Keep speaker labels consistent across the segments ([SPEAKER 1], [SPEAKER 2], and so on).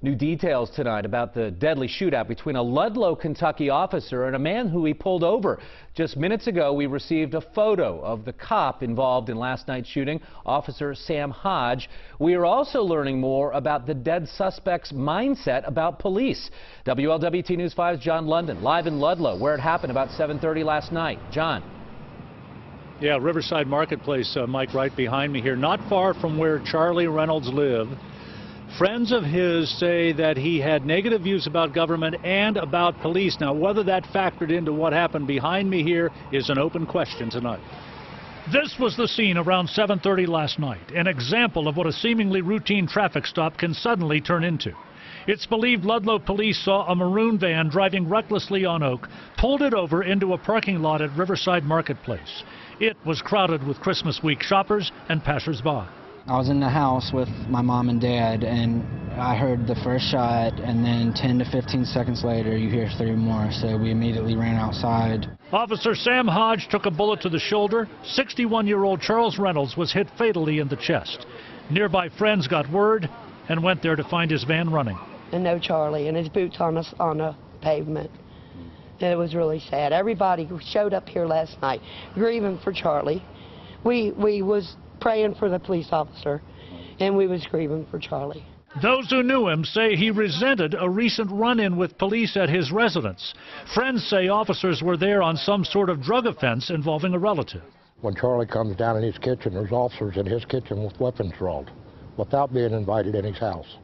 [SPEAKER 1] New details tonight about the deadly shootout between a Ludlow, Kentucky officer and a man who he pulled over. Just minutes ago, we received a photo of the cop involved in last night's shooting, Officer Sam Hodge. We are also learning more about the dead suspect's mindset about police. WLWT News 5's John London, live in Ludlow, where it happened about 7.30 last night. John.
[SPEAKER 2] Yeah, Riverside Marketplace, uh, Mike, right behind me here, not far from where Charlie Reynolds lived. Friends of his say that he had negative views about government and about police. Now, whether that factored into what happened behind me here is an open question tonight.
[SPEAKER 3] This was the scene around 7.30 last night, an example of what a seemingly routine traffic stop can suddenly turn into. It's believed Ludlow police saw a maroon van driving recklessly on Oak, pulled it over into a parking lot at Riverside Marketplace. It was crowded with Christmas week shoppers and passersby.
[SPEAKER 4] I was in the house with my mom and dad, and I heard the first shot, and then 10 to 15 seconds later, you hear three more, so we immediately ran outside.
[SPEAKER 3] Officer Sam Hodge took a bullet to the shoulder. 61-year-old Charles Reynolds was hit fatally in the chest. Nearby friends got word and went there to find his van running.
[SPEAKER 5] And no Charlie, and his boots on the, on the pavement. And it was really sad. Everybody who showed up here last night grieving for Charlie. We, we was praying for the police officer, and we was grieving for Charlie.
[SPEAKER 3] Those who knew him say he resented a recent run-in with police at his residence. Friends say officers were there on some sort of drug offense involving a relative.
[SPEAKER 6] When Charlie comes down in his kitchen, there's officers in his kitchen with weapons drawn without being invited in his house.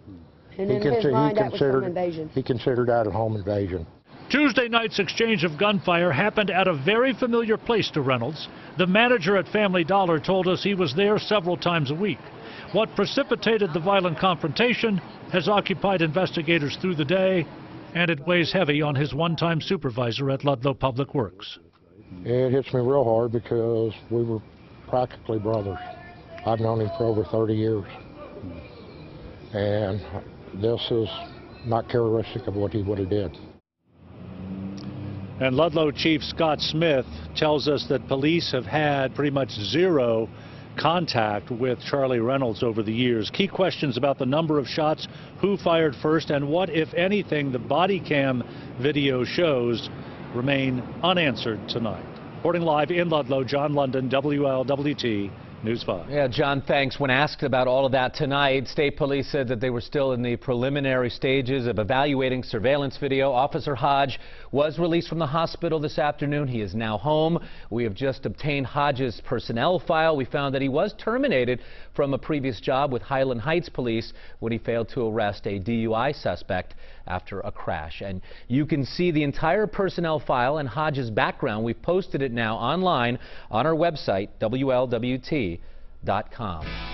[SPEAKER 5] And in his mind, that was home invasion.
[SPEAKER 6] He considered that a home invasion.
[SPEAKER 3] Tuesday night's exchange of gunfire happened at a very familiar place to Reynolds. The manager at Family Dollar told us he was there several times a week. What precipitated the violent confrontation has occupied investigators through the day, and it weighs heavy on his one-time supervisor at Ludlow Public Works.
[SPEAKER 6] It hits me real hard because we were practically brothers. I've known him for over 30 years. And this is not characteristic of what he would have did.
[SPEAKER 2] And Ludlow Chief Scott Smith tells us that police have had pretty much zero contact with Charlie Reynolds over the years. Key questions about the number of shots, who fired first, and what, if anything, the body cam video shows remain unanswered tonight. Reporting live in Ludlow, John London, WLWT News 5.
[SPEAKER 1] Yeah, John, thanks. When asked about all of that tonight, state police said that they were still in the preliminary stages of evaluating surveillance video. Officer Hodge was released from the hospital this afternoon. He is now home. We have just obtained Hodge's personnel file. We found that he was terminated from a previous job with Highland Heights Police when he failed to arrest a DUI suspect after a crash. And you can see the entire personnel file and Hodge's background. We've posted it now online on our website, WLWT. Dot com.